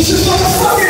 This is motherfucking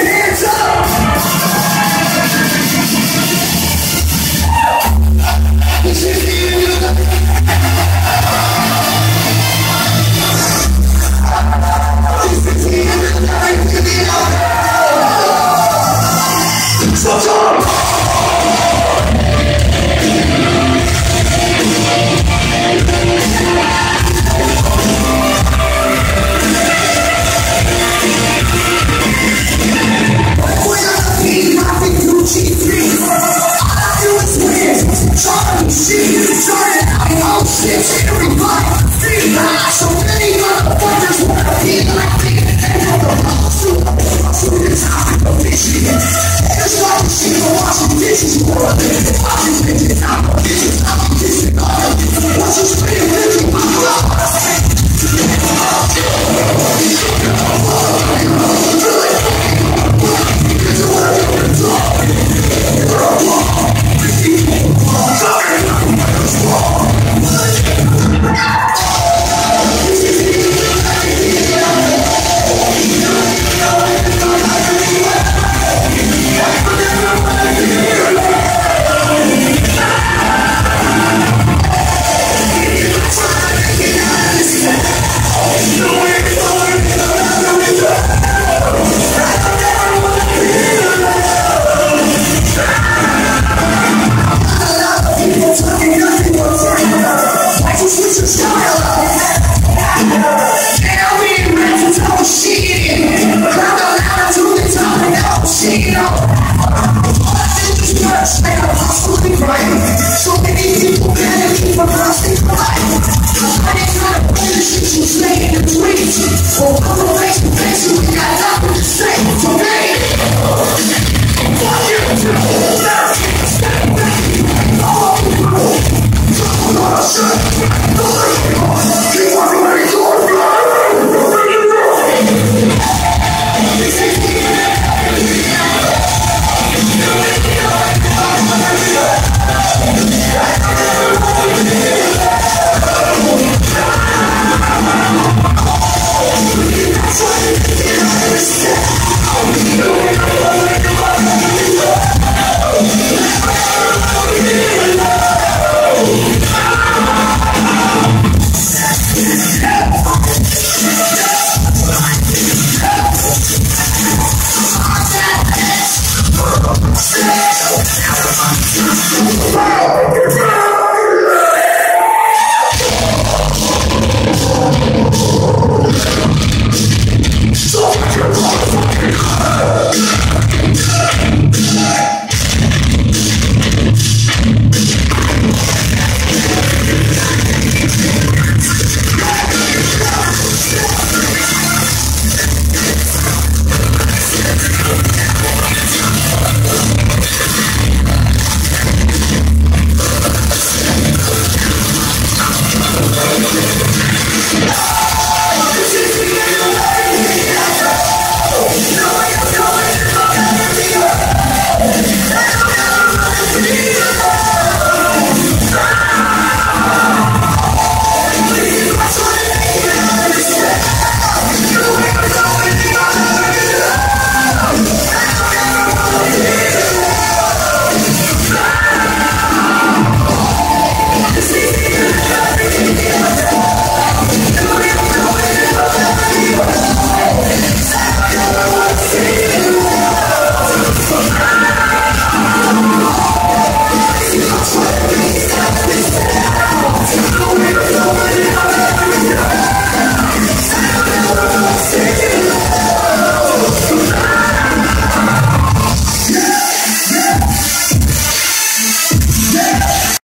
This is more than an occupation. I'm a business. I'm a business. I'm a business.